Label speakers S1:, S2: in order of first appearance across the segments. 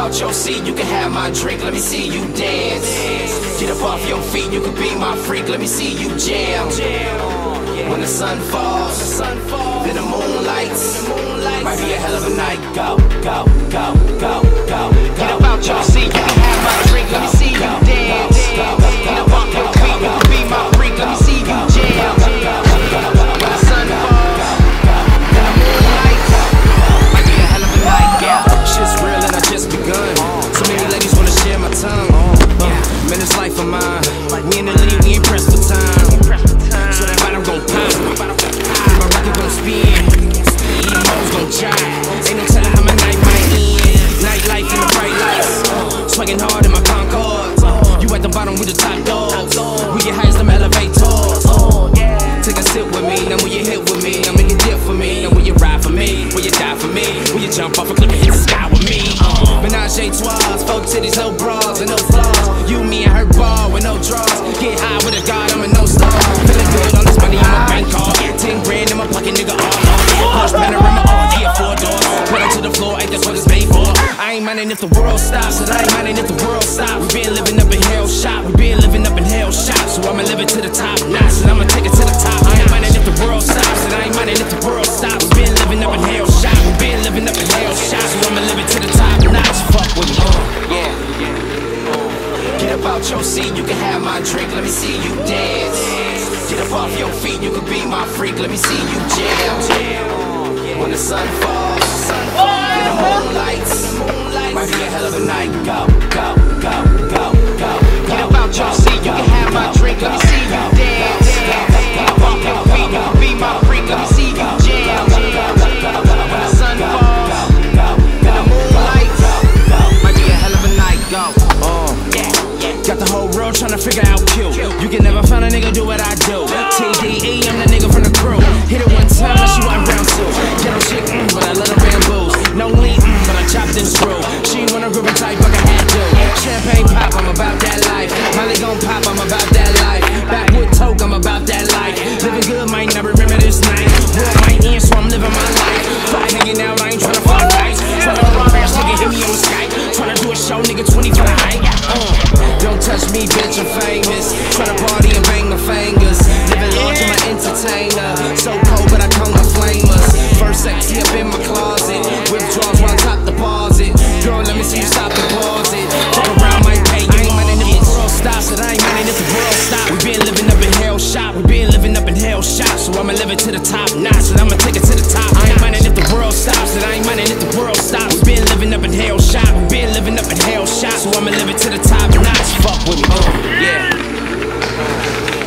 S1: out your seat, you can have my drink, let me see you dance. Get up off your feet, you can be my freak, let me see you jam. When the sun falls, then the moon lights. Might be a hell of a night. Go, go, go, go, hit the sky with me? Uh. Menage a titties, no bras and no flaws. You, me, and her ball with no draws. Get high with a god, I'm a no star. Feeling good, all this money on my bank card. Ten grand in my pocket, nigga, all on. Porsche Panamera, all yeah, four doors. Put it to the floor, ain't that's what it's made for. I ain't minding if the world stops, and I ain't minding if the world stops. We been living up in hell shop, we been living up in hell shop. So I'ma live it to the top notch, my drink, let me see you dance. Get up off your feet, you can be my freak, let me see you jam. When the sun falls, then the moon lights. Might be a hell of a night. Go, go, go, go, go.
S2: Get up out your seat, you can have my drink, let me see you dance. Get up off your feet, you can be my freak, let me see you jam. When the sun falls, then the moon lights. Might be a hell of a night, go.
S1: Uh, Got the whole world tryna figure out Q. You can never find a nigga do what I do. TDE, I'm the nigga from the crew. Hit it one time, and she want entertainer. So cold, but I come with flamers. First sexy up in my closet. Withdrawals while top deposit. Girl, let me see you stop the pause it. Fuck around, might pay you. Ain't minding if the world stops, and I ain't minding if the world stops. We been living up in hell shop. We been living up in hell shop. So I'ma live it to the top notch, and I'ma take it to the top. I ain't minding if the world stops, and I ain't minding if the world stops. We been living up in hell shop. We been living up in hell shop. So I'ma live it to the top notch. Fuck with me, uh, yeah.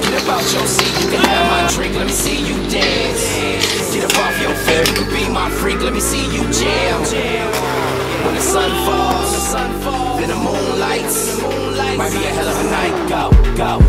S1: Get up out see you dance. Get up off your feet, you be my freak, let me see you jam. When the sun falls, then the moon lights. Might be a hell of a night. Go, go,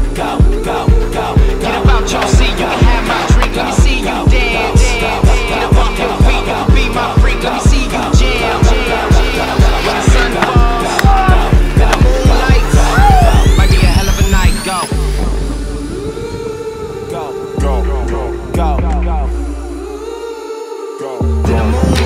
S1: move.